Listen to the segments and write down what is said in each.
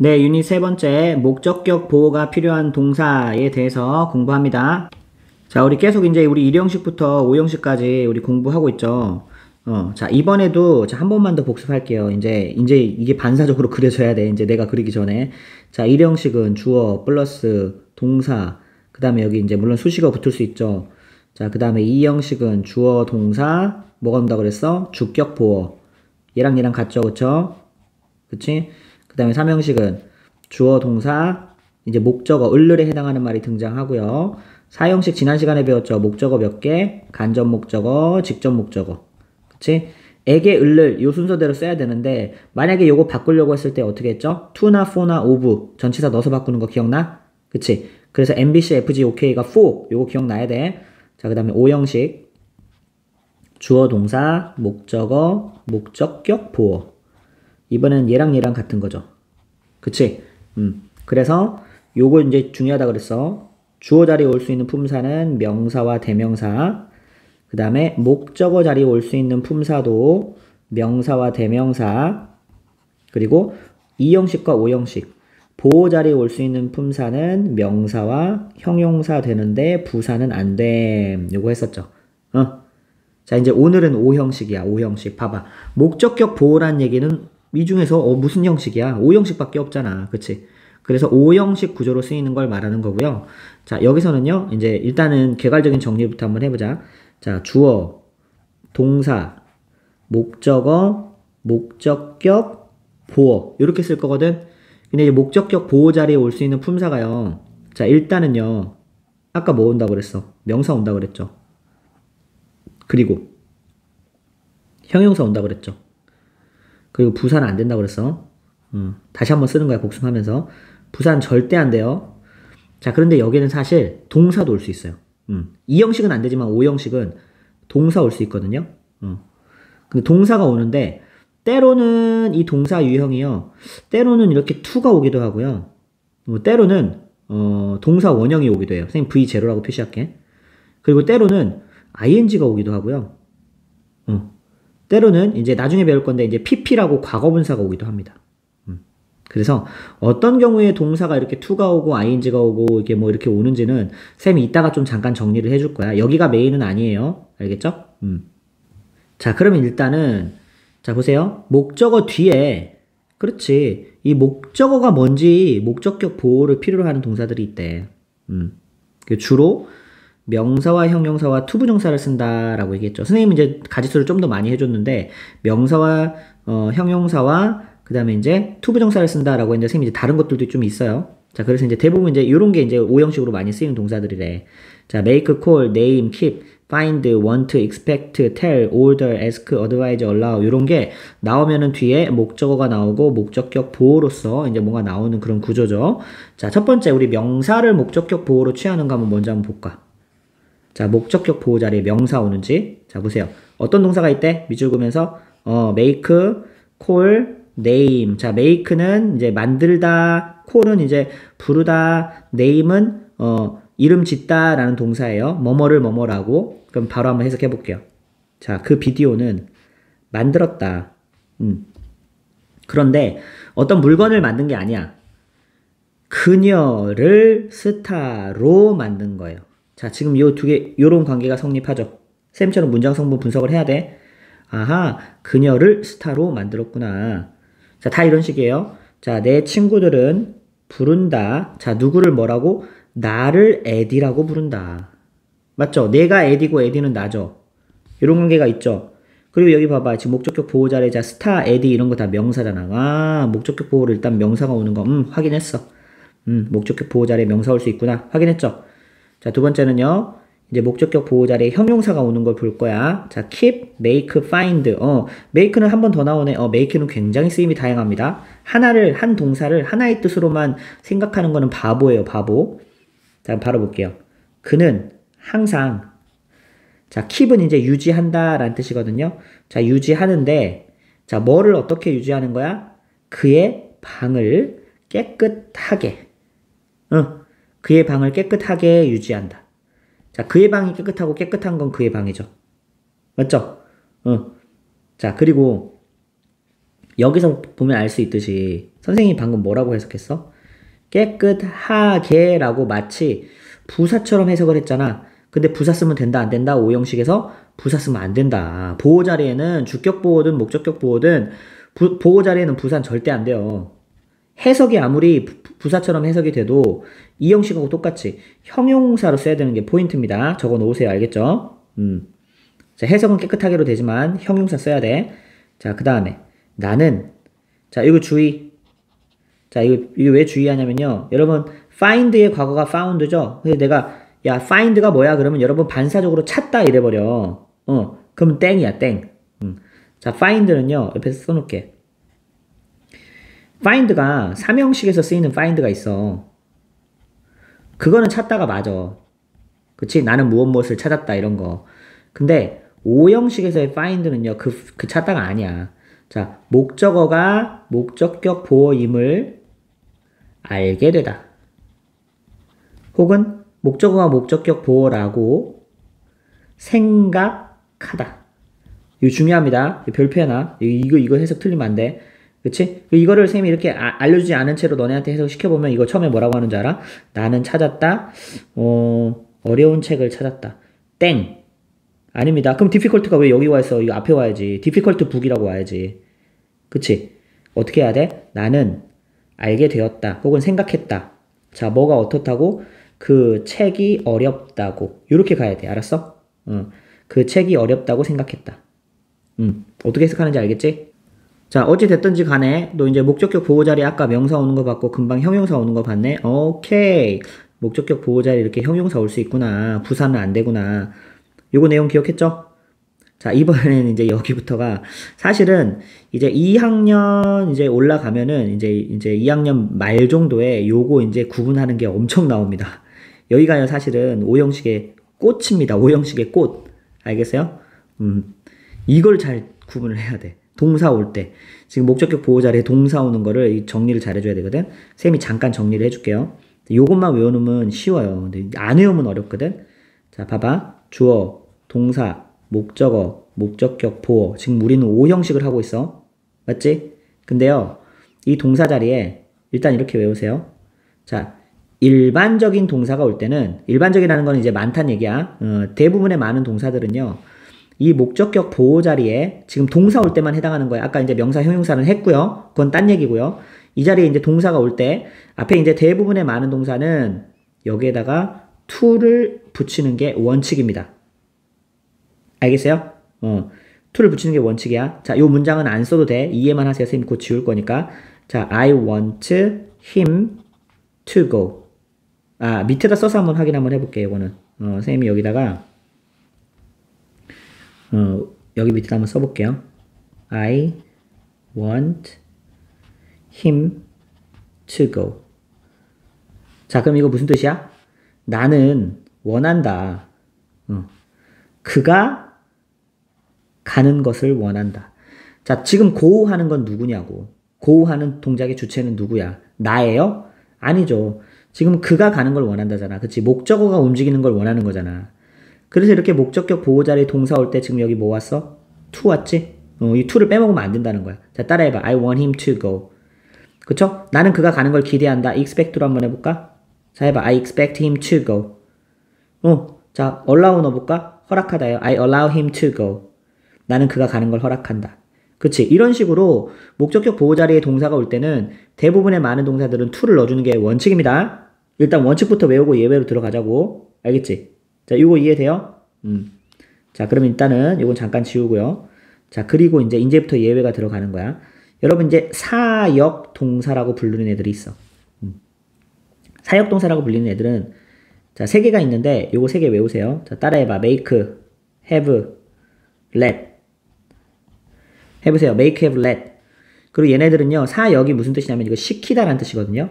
네, 유닛 세 번째 목적격 보호가 필요한 동사에 대해서 공부합니다. 자, 우리 계속 이제 우리 1형식부터 5형식까지 우리 공부하고 있죠. 어, 자, 이번에도 자, 한 번만 더 복습할게요. 이제, 이제 이게 반사적으로 그려져야 돼. 이제 내가 그리기 전에. 자, 1형식은 주어 플러스 동사. 그 다음에 여기 이제 물론 수식어 붙을 수 있죠. 자, 그 다음에 2형식은 주어 동사. 뭐가 온다 그랬어? 주격 보호. 얘랑 얘랑 같죠. 그쵸? 그치? 그 다음에 3형식은 주어 동사. 이제 목적어, 을를에 해당하는 말이 등장하고요. 4형식 지난 시간에 배웠죠. 목적어 몇 개? 간접 목적어, 직접 목적어. 그치? 에게, 을를 요 순서대로 써야 되는데 만약에 요거 바꾸려고 했을 때 어떻게 했죠? to나 for나 of 전치사 넣어서 바꾸는 거 기억나? 그치? 그래서 MBC, FG, OK가 for 요거 기억나야 돼. 자, 그 다음에 5형식 주어 동사, 목적어, 목적격, 보어. 이번엔 얘랑 얘랑 같은 거죠. 그치? 음. 그래서 요거 이제 중요하다 그랬어. 주어 자리에 올 수 있는 품사는 명사와 대명사. 그 다음에 목적어 자리에 올 수 있는 품사도 명사와 대명사. 그리고 2형식과 5형식. 보호 자리에 올 수 있는 품사는 명사와 형용사 되는데 부사는 안 됨. 요거 했었죠. 어. 자, 이제 오늘은 5형식이야. 5형식. 봐봐. 목적격 보호란 얘기는 이 중에서 어, 무슨 형식이야? 5형식밖에 없잖아. 그치? 그래서 5형식 구조로 쓰이는 걸 말하는 거고요. 자, 여기서는요. 이제 일단은 개괄적인 정리부터 한번 해보자. 자, 주어, 동사, 목적어, 목적격, 보어. 이렇게 쓸 거거든. 근데 이제 목적격 보호 자리에 올 수 있는 품사가요. 자, 일단은요. 아까 뭐 온다고 그랬어? 명사 온다고 그랬죠. 그리고 형용사 온다고 그랬죠. 그리고 부사는 안 된다고 그랬어. 음, 다시 한번 쓰는 거야, 복습하면서. 부사는 절대 안 돼요. 자, 그런데 여기는 사실 동사도 올 수 있어요. 음, 2형식은 안 되지만 5형식은 동사 올 수 있거든요. 음. 근데 동사가 오는데, 때로는 이 동사 유형이요. 때로는 이렇게 to가 오기도 하고요. 뭐 때로는 어, 동사 원형이 오기도 해요. 선생님 V0라고 표시할게. 그리고 때로는 ing가 오기도 하고요. 어. 때로는 이제 나중에 배울 건데 이제 pp라고 과거분사가 오기도 합니다. 음. 그래서 어떤 경우에 동사가 이렇게 to가 오고 ing가 오고 이게 뭐 이렇게 오는지는 쌤이 이따가 좀 잠깐 정리를 해줄 거야. 여기가 메인은 아니에요. 알겠죠? 음. 자, 그러면 일단은 자, 보세요. 목적어 뒤에 그렇지. 이 목적어가 뭔지 목적격 보어를 필요로 하는 동사들이 있대. 음. 주로 명사와 형용사와 to부정사를 쓴다라고 얘기했죠. 선생님이 이제 가지수를 좀 더 많이 해줬는데 명사와 어, 형용사와 그 다음에 이제 to부정사를 쓴다라고 했는데 선생님이 이제 다른 것들도 좀 있어요. 자, 그래서 이제 대부분 이제 이런 게 이제 오형식으로 많이 쓰이는 동사들이래. 자, make, call, name, keep, find, want, expect, tell, order, ask, advise, allow 이런 게 나오면은 뒤에 목적어가 나오고 목적격 보호로서 이제 뭔가 나오는 그런 구조죠. 자, 첫 번째 우리 명사를 목적격 보호로 취하는가 한번 먼저 한번 볼까? 자, 목적격 보호 자리에 명사 오는지. 자, 보세요. 어떤 동사가 있대? 밑줄 그면서 어, make, call, name. 자, make는 이제 만들다, call은 이제 부르다, name은 어, 이름 짓다라는 동사예요. 뭐뭐를 뭐뭐라고. 그럼 바로 한번 해석해 볼게요. 자, 그 비디오는 만들었다. 음. 그런데 어떤 물건을 만든 게 아니야. 그녀를 스타로 만든 거예요. 자, 지금 요두 개, 요런 관계가 성립하죠. 쌤처럼 문장 성분 분석을 해야 돼. 아하, 그녀를 스타로 만들었구나. 자, 다 이런 식이에요. 자, 내 친구들은 부른다. 자, 누구를 뭐라고? 나를 에디라고 부른다. 맞죠? 내가 에디고 에디는 나죠. 이런 관계가 있죠. 그리고 여기 봐봐. 지금 목적격 보어 자리 자 스타, 에디 이런 거 다 명사잖아. 아, 목적격 보어를 일단 명사가 오는 거. 음, 확인했어. 음, 목적격 보어 자리에 명사 올 수 있구나. 확인했죠? 자, 두 번째는요. 이제 목적격 보어 자리에 형용사가 오는 걸 볼 거야. 자, keep, make, find. 어, make는 한 번 더 나오네. 어, make는 굉장히 쓰임이 다양합니다. 하나를, 한 동사를 하나의 뜻으로만 생각하는 거는 바보예요, 바보. 자, 바로 볼게요. 그는 항상, 자, keep은 이제 유지한다 라는 뜻이거든요. 자, 유지하는데, 자, 뭐를 어떻게 유지하는 거야? 그의 방을 깨끗하게. 어, 그의 방을 깨끗하게 유지한다. 자, 그의 방이 깨끗하고 깨끗한 건 그의 방이죠. 맞죠? 어. 자, 그리고 여기서 보면 알 수 있듯이 선생님이 방금 뭐라고 해석했어? 깨끗하게라고 마치 부사처럼 해석을 했잖아. 근데 부사 쓰면 된다 안 된다 오형식에서 부사 쓰면 안 된다. 보호 자리에는 주격 보호든 목적격 보호든 부, 보호 자리에는 부사는 절대 안 돼요. 해석이 아무리 부, 사처럼 해석이 돼도 이 형식하고 똑같이 형용사로 써야 되는 게 포인트입니다. 적어 놓으세요. 알겠죠? 음. 자, 해석은 깨끗하게로 되지만 형용사 써야 돼. 자, 그 다음에 나는 자, 이거 주의. 자, 이거, 이거 왜 주의하냐면요. 여러분, find의 과거가 found죠? 그래서 내가, 야, find가 뭐야? 그러면 여러분 반사적으로 찾다 이래버려. 어, 그럼 땡이야, 땡. 음. 자, find는요, 옆에서 써놓을게. find가 삼형식에서 쓰이는 find가 있어. 그거는 찾다가 맞아. 그치? 나는 무엇 무엇을 찾았다, 이런 거. 근데, 오형식에서의 find는요, 그, 그 찾다가 아니야. 자, 목적어가 목적격 보어임을 알게 되다. 혹은 목적어가 목적격 보어라고 생각하다. 이거 중요합니다. 별표나 이거 이거 해석 틀리면 안 돼. 그치? 이거를 쌤이 이렇게 아, 알려주지 않은 채로 너네한테 해석 시켜보면 이거 처음에 뭐라고 하는 줄 알아? 나는 찾았다. 어, 어려운 책을 찾았다. 땡. 아닙니다. 그럼 difficult가 왜 여기 와 있어? 이거 앞에 와야지. difficult book이라고 와야지. 그치? 어떻게 해야 돼? 나는 알게 되었다. 혹은 생각했다. 자, 뭐가 어떻다고? 그 책이 어렵다고. 이렇게 가야 돼. 알았어? 어. 그 책이 어렵다고 생각했다. 음. 어떻게 해석하는지 알겠지? 자, 어찌됐든지 간에, 너 이제 목적격 보호자리 아까 명사 오는 거 봤고, 금방 형용사 오는 거 봤네? 오케이. 목적격 보호자리 이렇게 형용사 올 수 있구나. 부사는 안 되구나. 요거 내용 기억했죠? 자, 이번에는 이제 여기부터가 사실은 이제 2학년 이제 올라가면은 이제 이제 2학년 말 정도에 요거 이제 구분하는 게 엄청 나옵니다. 여기가요, 사실은 오형식의 꽃입니다. 오형식의 꽃. 알겠어요? 음. 이걸 잘 구분을 해야 돼. 동사 올 때. 지금 목적격 보호 자리에 동사 오는 거를 정리를 잘 해줘야 되거든. 쌤이 잠깐 정리를 해줄게요. 요것만 외워놓으면 쉬워요. 근데 안 외우면 어렵거든. 자, 봐봐. 주어, 동사, 목적어, 목적격, 보어. 지금 우리는 O 형식을 하고 있어. 맞지? 근데요, 이 동사 자리에 일단 이렇게 외우세요. 자, 일반적인 동사가 올 때는, 일반적이라는 건 이제 많다는 얘기야. 어, 대부분의 많은 동사들은요, 이 목적격 보호 자리에 지금 동사 올 때만 해당하는 거야. 아까 이제 명사 형용사는 했고요. 그건 딴 얘기고요. 이 자리에 이제 동사가 올 때, 앞에 이제 대부분의 많은 동사는 여기에다가 to를 붙이는 게 원칙입니다. 알겠어요? 어. to를 붙이는 게 원칙이야. 자, 요 문장은 안 써도 돼. 이해만 하세요. 선생님 곧 지울 거니까. 자, I want him to go. 아, 밑에다 써서 한번 확인 한번 해볼게요. 이거는. 어, 선생님이 여기다가 어, 여기 밑에다 한번 써볼게요. I want him to go. 자, 그럼 이거 무슨 뜻이야? 나는 원한다. 어. 그가 가는 것을 원한다. 자, 지금 고하는 건 누구냐고. 고하는 동작의 주체는 누구야? 나예요? 아니죠. 지금 그가 가는 걸 원한다잖아. 그치? 목적어가 움직이는 걸 원하는 거잖아. 그래서 이렇게 목적격 보호자리 동사 올 때 지금 여기 뭐 왔어? to 왔지? 어, 이 to를 빼먹으면 안 된다는 거야. 자, 따라해봐. I want him to go. 그쵸? 나는 그가 가는 걸 기대한다. expect로 한번 해볼까? 자, 해봐. I expect him to go. 어, 자, allow 넣어볼까? 허락하다요. I allow him to go. 나는 그가 가는 걸 허락한다. 그치? 이런 식으로 목적격 보호 자리에 동사가 올 때는 대부분의 많은 동사들은 to를 넣어주는 게 원칙입니다. 일단 원칙부터 외우고 예외로 들어가자고. 알겠지? 자, 이거 이해돼요? 음. 자, 그러면 일단은 이건 잠깐 지우고요. 자, 그리고 이제 이제부터 예외가 들어가는 거야. 여러분 이제 사역 동사라고 부르는 애들이 있어. 음. 사역 동사라고 불리는 애들은 자, 세 개가 있는데 요거 세 개 외우세요. 자, 따라해 봐. make, have, let. 해 보세요. make, have, let. 그리고 얘네들은요, 사역이 무슨 뜻이냐면 이거 시키다라는 뜻이거든요.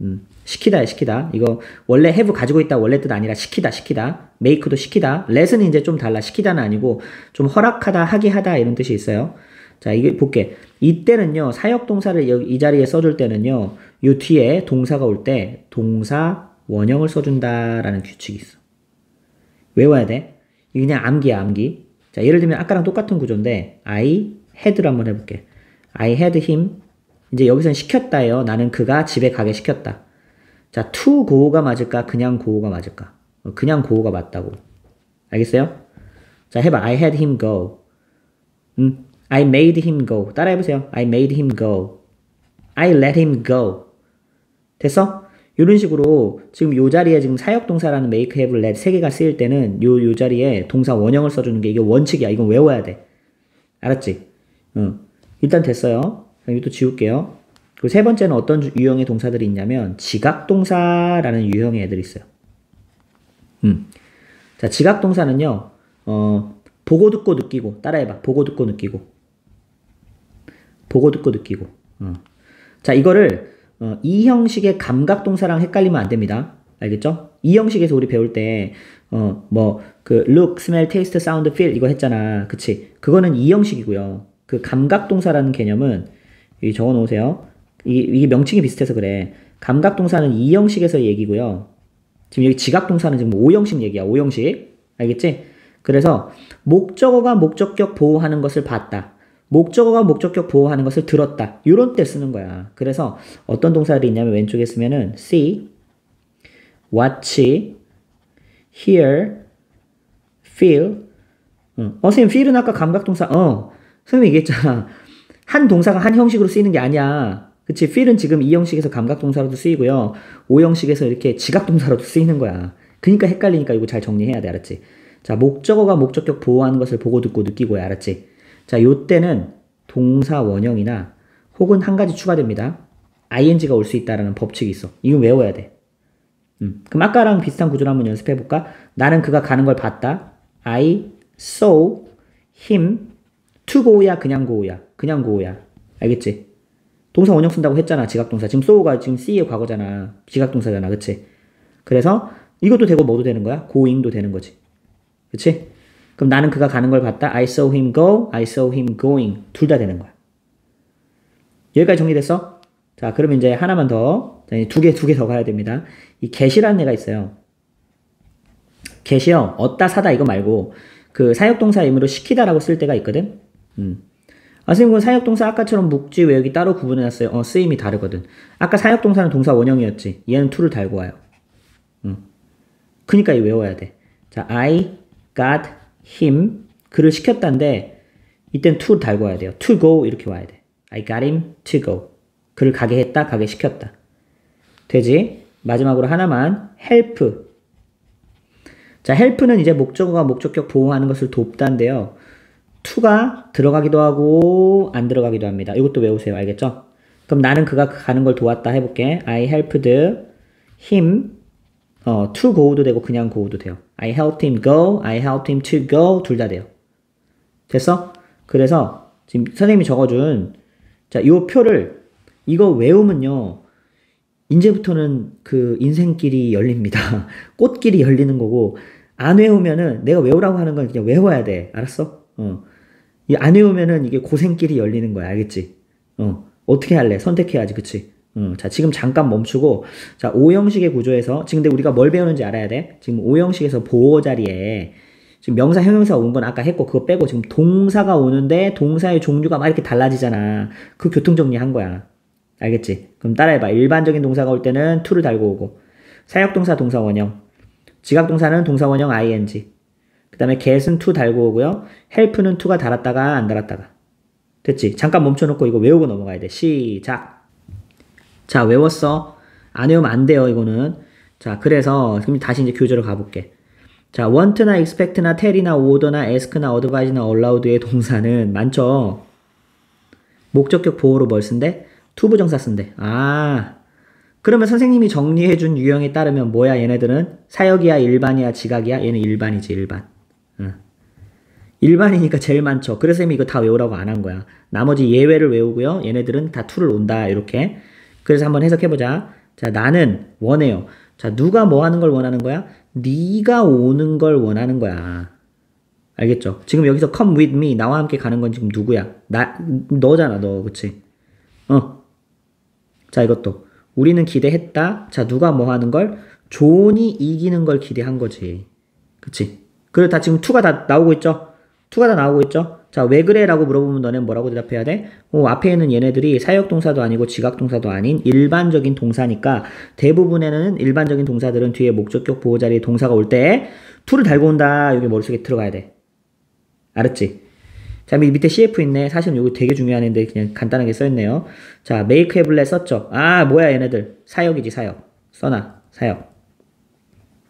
음, 시키다야, 시키다. 이거 원래 have 가지고 있다 원래 뜻 아니라 시키다, 시키다. make도 시키다. let은 이제 좀 달라. 시키다는 아니고 좀 허락하다, 하게 하다 이런 뜻이 있어요. 자, 이게 볼게. 이때는요, 사역 동사를 이 자리에 써줄 때는요, 요 뒤에 동사가 올 때 동사 원형을 써준다라는 규칙이 있어. 외워야 돼. 이게 그냥 암기야, 암기. 자, 예를 들면 아까랑 똑같은 구조인데 I had를 한번 해볼게. I had him. 이제 여기서는 시켰다예요. 나는 그가 집에 가게 시켰다. 자, to go가 맞을까? 그냥 go가 맞을까? 어, 그냥 go가 맞다고. 알겠어요? 자, 해봐. I had him go. 음, I made him go. 따라해보세요. I made him go. I let him go. 됐어? 이런 식으로 지금 요 자리에 지금 사역동사라는 make, have, let 세 개가 쓰일 때는 요, 요 자리에 동사 원형을 써주는 게 이게 원칙이야. 이건 외워야 돼. 알았지? 어. 일단 됐어요. 이것도 지울게요. 그리고 세 번째는 어떤 유형의 동사들이 있냐면 지각동사라는 유형의 애들이 있어요. 음. 자, 지각동사는요. 어, 보고 듣고 느끼고 따라해봐. 보고 듣고 느끼고 보고 듣고 느끼고 어. 자, 이거를 어, 이 형식의 감각동사랑 헷갈리면 안 됩니다. 알겠죠? 이 형식에서 우리 배울 때, 어, 뭐, 그, look, smell, taste, sound, feel, 이거 했잖아. 그치? 그거는 이 형식이고요. 그 감각동사라는 개념은, 여기 적어 놓으세요. 이, 이게 명칭이 비슷해서 그래. 감각 동사는 이 형식에서 얘기고요. 지금 여기 지각 동사는 지금 오 형식 얘기야. 오 형식. 알겠지? 그래서, 목적어가 목적격 보호하는 것을 봤다. 목적어가 목적격 보호하는 것을 들었다. 이런 때 쓰는 거야. 그래서 어떤 동사들이 있냐면 왼쪽에 쓰면은 see, watch, hear, feel. 어, 어 선생님 feel은 아까 감각 동사. 어, 선생님 얘기했잖아. 한 동사가 한 형식으로 쓰이는 게 아니야. 그치? feel은 지금 이 형식에서 감각 동사로도 쓰이고요. 오 형식에서 이렇게 지각 동사로도 쓰이는 거야. 그니까 헷갈리니까 이거 잘 정리해야 돼. 알았지? 자, 목적어가 목적격 보호하는 것을 보고 듣고 느끼고야. 알았지? 자, 요 때는 동사 원형이나 혹은 한 가지 추가됩니다. ing가 올 수 있다라는 법칙이 있어. 이거 외워야 돼. 음. 그럼 아까랑 비슷한 구조를 한번 연습해 볼까? 나는 그가 가는 걸 봤다. I saw him to go야 그냥 go야. 그냥 go야. 알겠지? 동사 원형 쓴다고 했잖아. 지각동사. 지금 saw가 지금 see의 과거잖아. 지각동사잖아. 그치? 그래서 이것도 되고 뭐도 되는 거야? going도 되는 거지. 그치? 그럼 나는 그가 가는 걸 봤다. I saw him go, I saw him going. 둘 다 되는 거야. 여기까지 정리됐어? 자, 그러면 이제 하나만 더, 두 개, 두 개 더 가야 됩니다. 이 get이라는 애가 있어요. get이요, 얻다, 사다 이거 말고, 그 사역동사 의미로 시키다라고 쓸 때가 있거든? 음. 아, 선생님, 사역동사 아까처럼 묵지, 외역이 따로 구분해놨어요. 어, 쓰임이 다르거든. 아까 사역동사는 동사 원형이었지. 얘는 to를 달고 와요. 음. 그니까 이 외워야 돼. 자, I got him 그를 시켰다는데 이땐 to 달고 와야 돼요. to go 이렇게 와야 돼. I got him to go. 그를 가게 했다, 가게 시켰다. 되지? 마지막으로 하나만 help. 자, help는 이제 목적어가 목적격 보호하는 것을 돕다인데요. To가 들어가기도 하고 안 들어가기도 합니다. 이것도 외우세요. 알겠죠? 그럼 나는 그가 가는 걸 도왔다 해볼게. I helped him 어, to go도 되고 그냥 go도 돼요. I helped him go, I helped him to go 둘 다 돼요. 됐어? 그래서 지금 선생님이 적어준 자, 이 표를 이거 외우면요. 이제부터는 그 인생길이 열립니다. 꽃길이 열리는 거고 안 외우면은 내가 외우라고 하는 건 그냥 외워야 돼. 알았어? 어. 안 외우면은 이게 고생길이 열리는 거야. 알겠지? 어. 어떻게 할래? 선택해야지. 그치? 음, 자, 지금 잠깐 멈추고, 자, 오형식의 구조에서, 지금 근데 우리가 뭘 배우는지 알아야 돼? 지금 오형식에서 보호 자리에, 지금 명사, 형용사 온 건 아까 했고, 그거 빼고 지금 동사가 오는데, 동사의 종류가 막 이렇게 달라지잖아. 그 교통정리 한 거야. 알겠지? 그럼 따라해봐. 일반적인 동사가 올 때는 to를 달고 오고, 사역동사 동사 원형, 지각동사는 동사 원형 ing, 그 다음에 get은 to 달고 오고요, help는 to가 달았다가 안 달았다가. 됐지? 잠깐 멈춰놓고 이거 외우고 넘어가야 돼. 시작! 자, 외웠어. 안 외우면 안 돼요, 이거는. 자, 그래서, 그럼 다시 이제 교재로 가볼게. 자, want나 expect나 tell이나 order나 ask나 advise나 allow 등의 동사는 많죠? 목적격 보호로 뭘 쓴대? to부정사 쓴대. 아. 그러면 선생님이 정리해준 유형에 따르면 뭐야, 얘네들은? 사역이야, 일반이야, 지각이야? 얘는 일반이지, 일반. 응. 일반이니까 제일 많죠. 그래서 선생님이 이거 다 외우라고 안 한 거야. 나머지 예외를 외우고요. 얘네들은 다 to를 온다, 이렇게. 그래서 한번 해석해보자. 자, 나는 원해요. 자, 누가 뭐 하는 걸 원하는 거야? 네가 오는 걸 원하는 거야. 알겠죠? 지금 여기서 come with me, 나와 함께 가는 건 지금 누구야? 나, 너잖아, 너. 그치? 어. 자, 이것도. 우리는 기대했다. 자, 누가 뭐 하는 걸? 존이 이기는 걸 기대한 거지. 그치? 그리고 다 지금 to가 다 나오고 있죠? to가 다 나오고 있죠? 자, 왜 그래? 라고 물어보면 너네 뭐라고 대답해야 돼? 어, 앞에 있는 얘네들이 사역동사도 아니고 지각동사도 아닌 일반적인 동사니까 대부분에는 일반적인 동사들은 뒤에 목적격 보호 자리에 동사가 올때 to를 달고 온다. 여기 머릿속에 들어가야 돼. 알았지? 자, 밑에 CF 있네. 사실 이거 되게 중요한 애인데 그냥 간단하게 써있네요. 자, have let 썼죠. 아, 뭐야 얘네들. 사역이지, 사역. 써놔. 사역.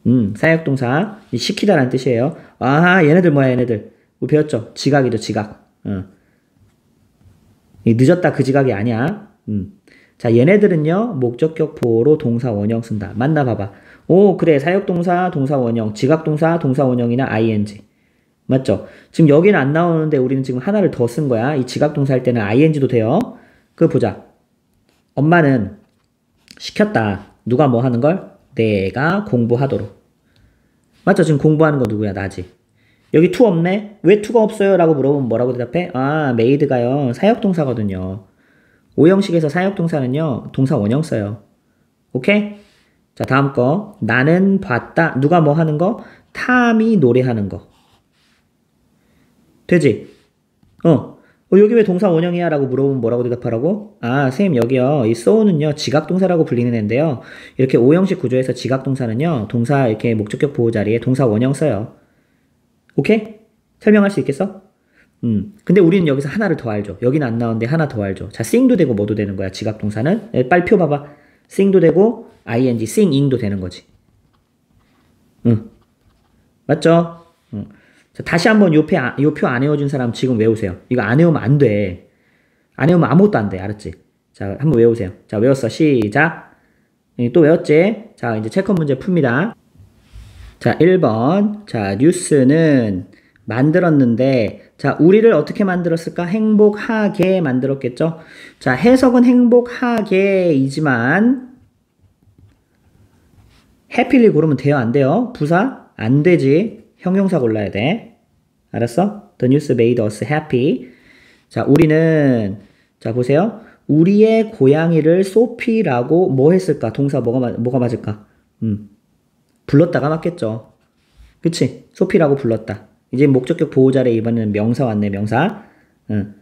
음, 사역동사. 시키다라는 뜻이에요. 아, 얘네들 뭐야, 얘네들. 우리 배웠죠? 지각이죠, 지각. 어. 이 늦었다 그 지각이 아니야. 음. 자, 얘네들은요, 목적격 보호로 동사 원형 쓴다. 맞나 봐봐. 오, 그래. 사역동사, 동사 원형, 지각동사, 동사 원형이나 ing. 맞죠? 지금 여기는 안 나오는데 우리는 지금 하나를 더 쓴 거야. 이 지각동사 할 때는 ing도 돼요. 그거 보자. 엄마는 시켰다. 누가 뭐 하는 걸? 내가 공부하도록. 맞죠? 지금 공부하는 거 누구야? 나지. 여기 to 없네? 왜 to가 없어요? 라고 물어보면 뭐라고 대답해? 아, made가요. 사역동사거든요. 오형식에서 사역동사는요. 동사 원형 써요. 오케이? 자, 다음 거. 나는 봤다. 누가 뭐 하는 거? 탐이 노래하는 거. 되지? 어. 어, 여기 왜 동사 원형이야? 라고 물어보면 뭐라고 대답하라고? 아, 선생님, 여기요. 이 saw는요, 지각동사라고 불리는 애인데요. 이렇게 오형식 구조에서 지각동사는요, 동사 이렇게 목적격 보어 자리에 동사 원형 써요. 오케이? 설명할 수 있겠어? 음. 근데 우리는 여기서 하나를 더 알죠. 여기는 안 나오는데 하나 더 알죠. 자, sing도 되고 뭐도 되는 거야, 지각동사는. 에, 빨리 표 봐봐. sing도 되고, ing, singing도 되는 거지. 응. 맞죠? 응. 자, 다시 한번 요, 표, 안 외워준 사람 지금 외우세요. 이거 안 외우면 안 돼. 안 외우면 아무것도 안 돼. 알았지? 자, 한번 외우세요. 자, 외웠어. 시작. 또 외웠지? 자, 이제 체크 문제 풉니다. 자, 1번. 자, 뉴스는 만들었는데, 자, 우리를 어떻게 만들었을까? 행복하게 만들었겠죠? 자, 해석은 행복하게이지만, 해필리 고르면 돼요? 안 돼요? 부사? 안 되지. 형용사 골라야 돼. 알았어? The news made us happy. 자, 우리는, 자, 보세요. 우리의 고양이를 소피라고 뭐 했을까? 동사 뭐가, 뭐가 맞을까? 음. 불렀다가 맞겠죠. 그치? 소피라고 불렀다. 이제 목적격 보호자래 이번에는 명사 왔네, 명사. 응.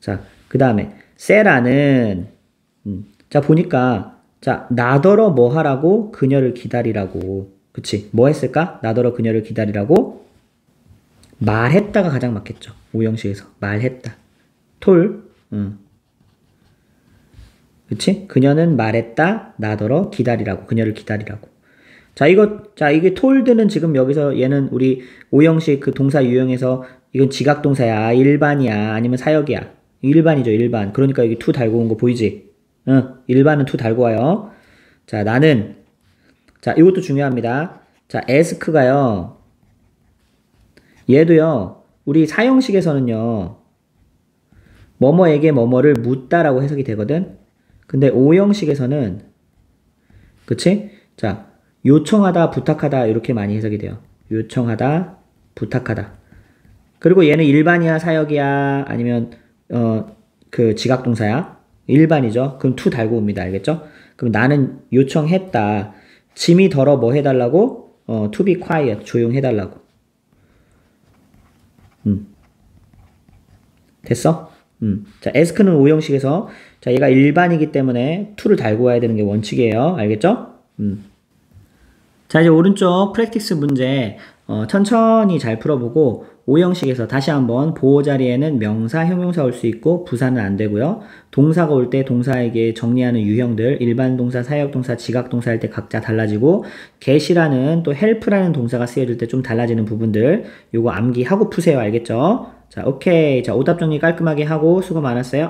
자, 그 다음에, 세라는, 음. 자, 보니까, 자, 나더러 뭐 하라고? 그녀를 기다리라고. 그치? 뭐 했을까? 나더러 그녀를 기다리라고? 말했다가 가장 맞겠죠. 오형식에서. 말했다. 톨, 응. 그치? 그녀는 말했다, 나더러 기다리라고. 그녀를 기다리라고. 자, 이거, 자, 이게 told는 지금 여기서 얘는 우리 오형식 그 동사 유형에서 이건 지각동사야, 일반이야, 아니면 사역이야. 일반이죠, 일반. 그러니까 여기 to 달고 온 거 보이지? 응, 일반은 to 달고 와요. 자, 나는, 자, 이것도 중요합니다. 자, ask가요, 얘도요, 우리 사형식에서는요, 뭐뭐에게 뭐뭐를 묻다라고 해석이 되거든? 근데 오형식에서는, 그치? 자, 요청하다, 부탁하다 이렇게 많이 해석이 돼요. 요청하다, 부탁하다. 그리고 얘는 일반이야, 사역이야, 아니면 어 그 지각동사야. 일반이죠. 그럼 to 달고 옵니다. 알겠죠? 그럼 나는 요청했다. 짐더러 뭐 해달라고? 어, to be quiet. 조용해달라고. 음. 됐어? 음. 자, ask는 오형식에서 자, 얘가 일반이기 때문에 to를 달고 와야 되는 게 원칙이에요. 알겠죠? 음. 자, 이제 오른쪽 프랙티스 문제 어, 천천히 잘 풀어보고 오형식에서 다시 한번 보호 자리에는 명사, 형용사 올 수 있고 부사는 안 되고요. 동사가 올 때 동사에게 정리하는 유형들 일반 동사, 사역 동사, 지각 동사 할 때 각자 달라지고 get이라는 또 help라는 동사가 쓰여질 때 좀 달라지는 부분들 요거 암기하고 푸세요. 알겠죠? 자, 오케이. 자, 오답 정리 깔끔하게 하고 수고 많았어요.